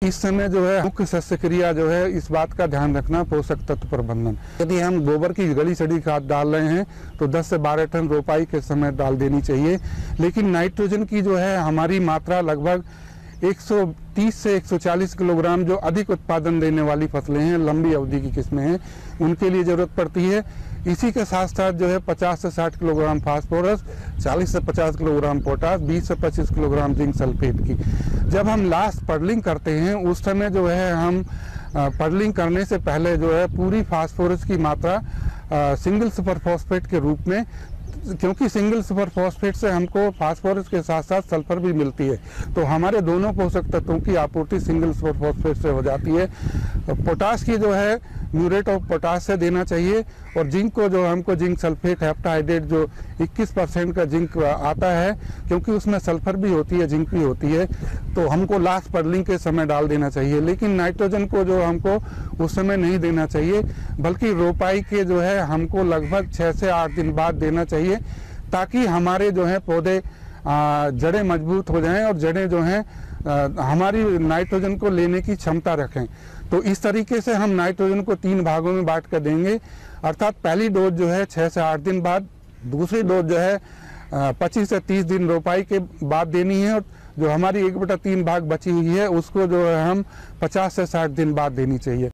इस समय जो है मुख्य शस्य क्रिया जो है, इस बात का ध्यान रखना पोषक तत्व प्रबंधन। यदि हम गोबर की गली सड़ी खाद डाल रहे हैं तो 10 से 12 टन रोपाई के समय डाल देनी चाहिए। लेकिन नाइट्रोजन की जो है, हमारी मात्रा लगभग 130 से 140 किलोग्राम जो अधिक उत्पादन देने वाली फ़सलें हैं, लंबी अवधि की किस्में हैं, उनके लिए ज़रूरत पड़ती है। इसी के साथ साथ जो है 50 से 60 किलोग्राम फास्फोरस 40 से 50 किलोग्राम पोटास 20 से 25 किलोग्राम जिंक सल्फेट की। जब हम लास्ट पर्लिंग करते हैं, उस समय जो है हम पर्लिंग करने से पहले जो है पूरी फास्फोरस की मात्रा सिंगल सुपर फॉस्फेट के रूप में क्योंकि सिंगल सुपर फॉस्फेट से हमको फास्फोरस के साथ साथ सल्फ़र भी मिलती है। तो हमारे दोनों पोषक तत्वों की आपूर्ति सिंगल सुपर फॉस्फेट से हो जाती है। पोटास की जो है म्यूरेट ऑफ़ पोटास से देना चाहिए और जिंक को जो हमको जिंक सल्फेट हेप्टाहाइड्रेट जो 21 परसेंट का जिंक आता है, क्योंकि उसमें सल्फ़र भी होती है, जिंक भी होती है तो हमको लास्ट पर्लिंग के समय डाल देना चाहिए। लेकिन नाइट्रोजन को जो हमको उस समय नहीं देना चाहिए, बल्कि रोपाई के जो है हमको लगभग छः से आठ दिन बाद देना चाहिए, ताकि हमारे जो है पौधे जड़ें मज़बूत हो जाएँ और जड़ें जो हैं हमारी नाइट्रोजन को लेने की क्षमता रखें। तो इस तरीके से हम नाइट्रोजन को तीन भागों में बांट कर देंगे। अर्थात पहली डोज जो है छः से आठ दिन बाद, दूसरी डोज जो है पच्चीस से तीस दिन रोपाई के बाद देनी है और जो हमारी एक बटा तीन भाग बची हुई है, उसको जो है हम पचास से साठ दिन बाद देनी चाहिए।